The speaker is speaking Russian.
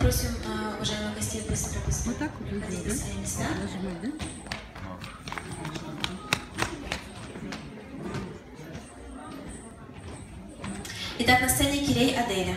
Просим а, уважаемых гостей быстро быстро Вот так вот проходить надо, на свои места. Нажимать, да? Итак, на сцене Кирей Аделя.